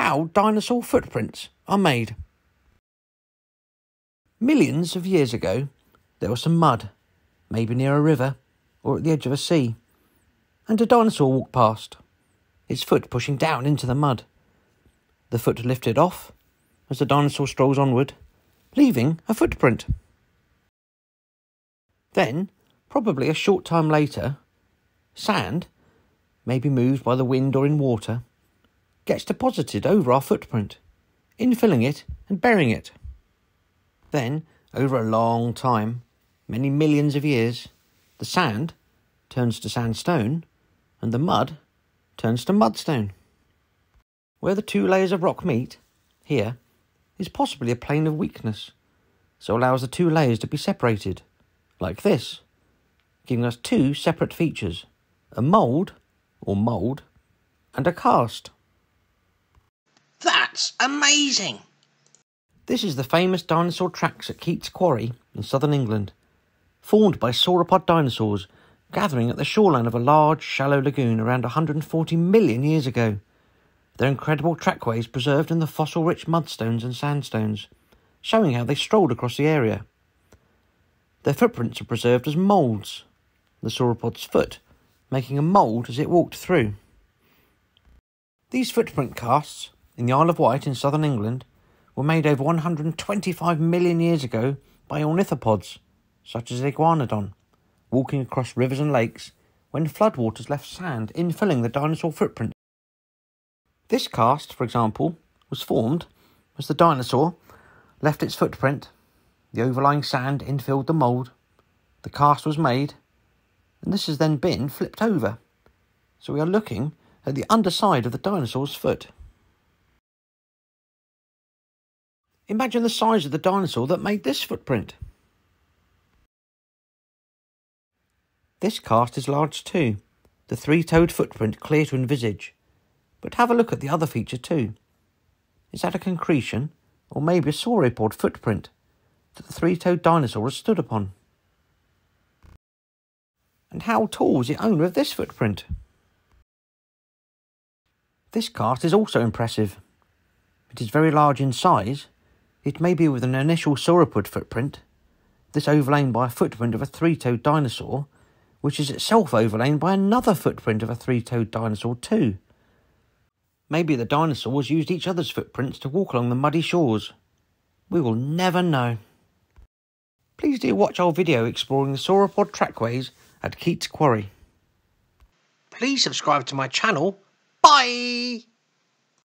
how dinosaur footprints are made. Millions of years ago, there was some mud, maybe near a river or at the edge of a sea, and a dinosaur walked past, its foot pushing down into the mud. The foot lifted off as the dinosaur strolls onward, leaving a footprint. Then, probably a short time later, sand, maybe moved by the wind or in water, gets deposited over our footprint, infilling it and burying it. Then, over a long time, many millions of years, the sand turns to sandstone and the mud turns to mudstone. Where the two layers of rock meet, here, is possibly a plane of weakness, so allows the two layers to be separated, like this, giving us two separate features a mould, or mould, and a cast. That's amazing! This is the famous dinosaur tracks at Keates Quarry in southern England, formed by sauropod dinosaurs gathering at the shoreline of a large, shallow lagoon around 140 million years ago. Their incredible trackways preserved in the fossil rich mudstones and sandstones, showing how they strolled across the area. Their footprints are preserved as moulds, the sauropod's foot making a mould as it walked through. These footprint casts in the Isle of Wight in southern England were made over 125 million years ago by ornithopods, such as Iguanodon, walking across rivers and lakes when floodwaters left sand infilling the dinosaur footprint this cast, for example, was formed as the dinosaur left its footprint, the overlying sand infilled the mould, the cast was made, and this has then been flipped over. So we are looking at the underside of the dinosaur's foot. Imagine the size of the dinosaur that made this footprint. This cast is large too, the three-toed footprint clear to envisage. But have a look at the other feature too. Is that a concretion, or maybe a sauropod footprint that the three-toed dinosaur has stood upon? And how tall was the owner of this footprint? This cast is also impressive. It is very large in size. It may be with an initial sauropod footprint, this overlain by a footprint of a three-toed dinosaur, which is itself overlain by another footprint of a three-toed dinosaur too. Maybe the dinosaurs used each other's footprints to walk along the muddy shores. We will never know. Please do watch our video exploring the sauropod trackways at Keates Quarry. Please subscribe to my channel. Bye!